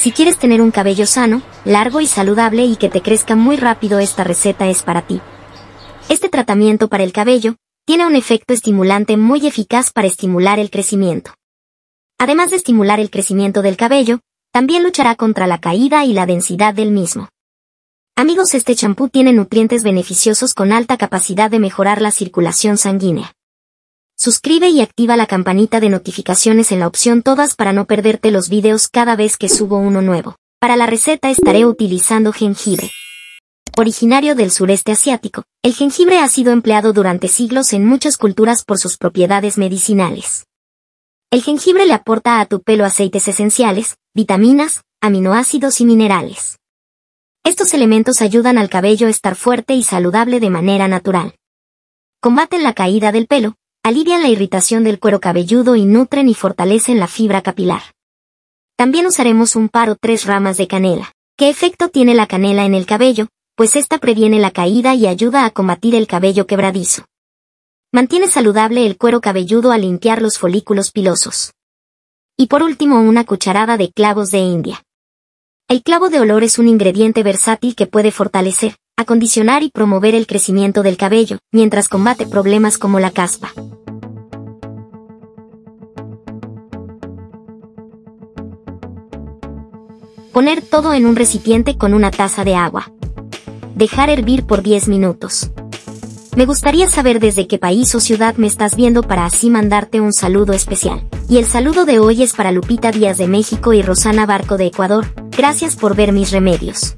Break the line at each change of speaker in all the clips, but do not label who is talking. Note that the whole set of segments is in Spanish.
Si quieres tener un cabello sano, largo y saludable y que te crezca muy rápido esta receta es para ti. Este tratamiento para el cabello, tiene un efecto estimulante muy eficaz para estimular el crecimiento. Además de estimular el crecimiento del cabello, también luchará contra la caída y la densidad del mismo. Amigos, este champú tiene nutrientes beneficiosos con alta capacidad de mejorar la circulación sanguínea. Suscribe y activa la campanita de notificaciones en la opción todas para no perderte los videos cada vez que subo uno nuevo. Para la receta estaré utilizando jengibre. Originario del sureste asiático, el jengibre ha sido empleado durante siglos en muchas culturas por sus propiedades medicinales. El jengibre le aporta a tu pelo aceites esenciales, vitaminas, aminoácidos y minerales. Estos elementos ayudan al cabello a estar fuerte y saludable de manera natural. Combaten la caída del pelo, alivian la irritación del cuero cabelludo y nutren y fortalecen la fibra capilar. También usaremos un par o tres ramas de canela. ¿Qué efecto tiene la canela en el cabello? Pues esta previene la caída y ayuda a combatir el cabello quebradizo. Mantiene saludable el cuero cabelludo al limpiar los folículos pilosos. Y por último una cucharada de clavos de India. El clavo de olor es un ingrediente versátil que puede fortalecer, acondicionar y promover el crecimiento del cabello, mientras combate problemas como la caspa. Poner todo en un recipiente con una taza de agua. Dejar hervir por 10 minutos. Me gustaría saber desde qué país o ciudad me estás viendo para así mandarte un saludo especial. Y el saludo de hoy es para Lupita Díaz de México y Rosana Barco de Ecuador. Gracias por ver mis remedios.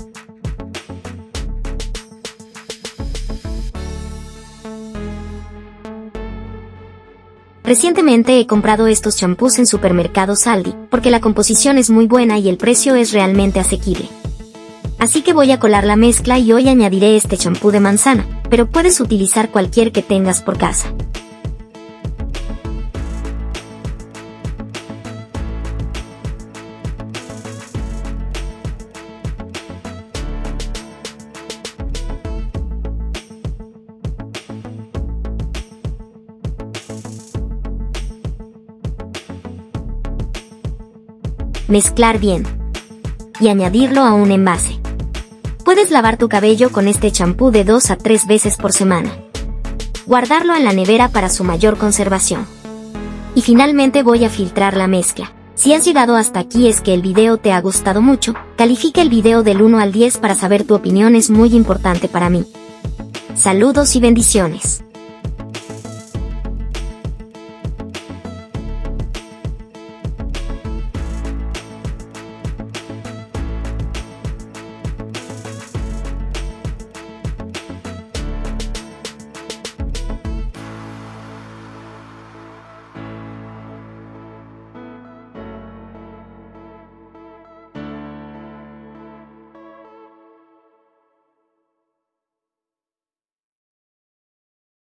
Recientemente he comprado estos champús en supermercados Aldi, porque la composición es muy buena y el precio es realmente asequible. Así que voy a colar la mezcla y hoy añadiré este champú de manzana, pero puedes utilizar cualquier que tengas por casa. Mezclar bien y añadirlo a un envase. Puedes lavar tu cabello con este champú de 2 a 3 veces por semana. Guardarlo en la nevera para su mayor conservación. Y finalmente voy a filtrar la mezcla. Si has llegado hasta aquí es que el video te ha gustado mucho, califica el video del 1 al 10 para saber tu opinión es muy importante para mí. Saludos y bendiciones.